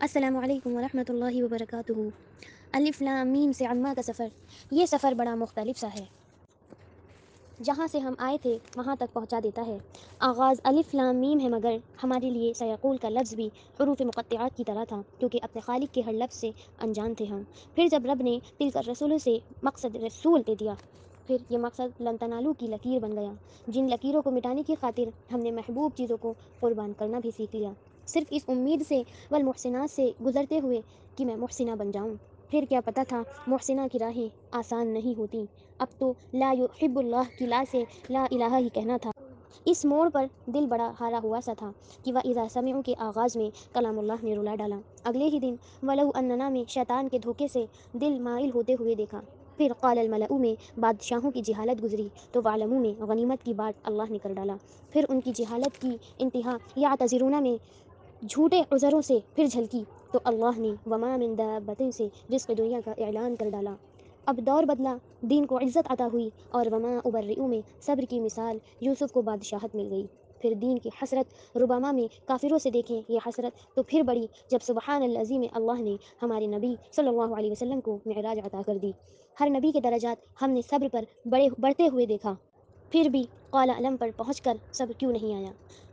السلام علیکم ورحمۃ اللہ وبرکاتہ۔ الف لام میم سے عمّہ کا سفر۔ یہ سفر بڑا مختلف سا ہے۔ جہاں سے ہم آئے تھے، وہاں تک پہنچا دیتا ہے۔ آغاز الف لام میم ہے، مگر ہمارے لیے سیقول کا لفظ بھی حروف مقطعات کی طرح تھا، کیونکہ اپنے خالق کے ہر لفظ سے انجان تھے ہم۔ پھر جب رب نے تلک الرسول سے مقصد رسول دے دیا، پھر یہ مقصد لن تنالو کی لکیر بن گیا۔ جن لکیروں کو مٹانے کی خاطر ہم نے محبوب چیزوں کو قربان کرنا بھی سیکھ لیا۔ صرف اس امید سے والمحسنات سے گزرتے ہوئے کہ میں محسنہ بن جاؤں۔ پھر کیا پتہ تھا محسنہ کی راہیں آسان نہیں ہوتیں۔ اب تو لا یحب اللہ کی لا سے لا الہ ہی کہنا تھا۔ اس موڑ پر دل بڑا ہارا ہوا سا تھا کہ وَإِذَا سَمِعُوا کے آغاز میں کلام اللہ نے رلا ڈالا۔ اگلے ہی دن وَلَوْ أَنَّنَا میں شیطان کے دھوکے سے دل مائل ہوتے ہوئے دیکھا۔ پھر قال الملأ میں بادشاہوں کی جہالت گزری تو وعلموا میں غنیمت کی بات اللہ نے کر ڈالا۔ پھر ان کی جہالت کی انتہا یعتذرون میں جھوٹے عذروں سے پھر جھلکی۔ تو اللہ نے وما من دابۃ سے رزق دنیا کا اعلان کر ڈالا۔ اب دور بدلا دین کو عزت عطا ہوئی اور وما ابرئ میں صبر کی مثال یوسف کو بادشاہت مل گئی۔ پھر دین کی حسرت ربما میں کافروں سے دیکھیں یہ حسرت تو پھر بڑی جب سبحان العظیم اللہ نے ہمارے نبی صلی اللہ علیہ وسلم کو معراج عطا کر دی۔ ہر نبی کے درجات ہم نے صبر پر بڑے بڑھتے ہوئے دیکھا۔ پھر بھی قول علم پر پہنچ کر صبر کیوں نہیں آیا؟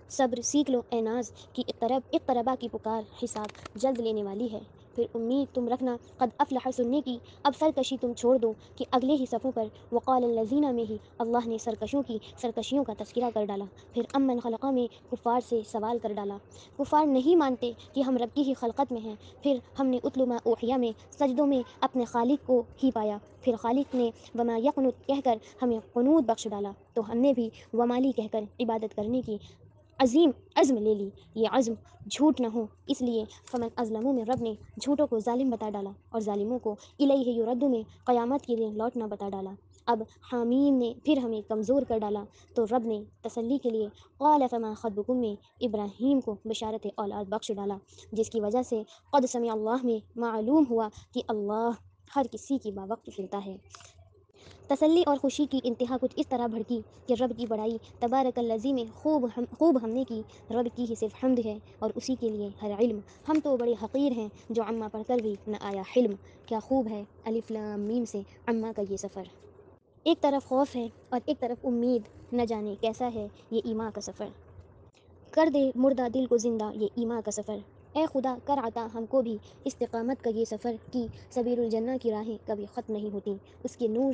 صبر سیکھ لو اے ناز، کہ اقترب اقتربا کی پکار حساب جلد لینے والی ہے۔ پھر امید تم رکھنا قد افلح سننے کی اب سرکشی تم چھوڑ دو کہ اگلے ہی صفوں پر وقال الذین میں ہی اللہ نے سرکشوں کی، سرکشیوں کا تذکرہ کر ڈالا۔ پھر امن خلقہ میں کفار سے سوال کر ڈالا۔ کفار نہیں مانتے کہ ہم رب کی ہی خلقت میں ہیں۔ پھر ہم نے اتل ما اوحیا میں سجدوں میں اپنے خالق کو ہی پایا۔ پھر خالق نے وما یقنت کہہ کر ہمیں قنوت بخش ڈالا۔ تو ہم نے بھی ومالی کہہ کر عبادت کرنے کی عظیم عزم لے لی۔ یہ عزم جھوٹ نہ ہو، اس لیے فمن اظلم میں رب نے جھوٹوں کو ظالم بتا ڈالا اور ظالموں کو الیہ یرد میں قیامت کے دن لوٹنا بتا ڈالا۔ اب حامیم نے پھر ہمیں کمزور کر ڈالا تو رب نے تسلی کے لیے قال فما خطبکم میں ابراہیم کو بشارت اولاد بخش ڈالا، جس کی وجہ سے قد سمع اللہ میں معلوم ہوا کہ اللہ ہر کسی کی باوقت سنتا ہے۔ تسلی اور خوشی کی انتہا کچھ اس طرح بھڑکی کہ رب کی بڑائی تبارک الذی میں خوب ہم خوب ہم نے کی۔ رب کی ہی صرف حمد ہے اور اسی کے لیے ہر علم۔ ہم تو بڑے حقیر ہیں جو عمہ پڑھ کر بھی نہ آیا حلم۔ کیا خوب ہے الف لام میم سے عمہ کا یہ سفر۔ ایک طرف خوف ہے اور ایک طرف امید۔ نہ جانے کیسا ہے یہ ایما کا سفر۔ کر دے مردہ دل کو زندہ یہ ایما کا سفر۔ اے خدا کر عطا ہم کو بھی۔ استقامت کا یہ سفر کی سبیل الجنہ کی راہیں کبھی ختم نہیں ہوتیں۔ اس کے نور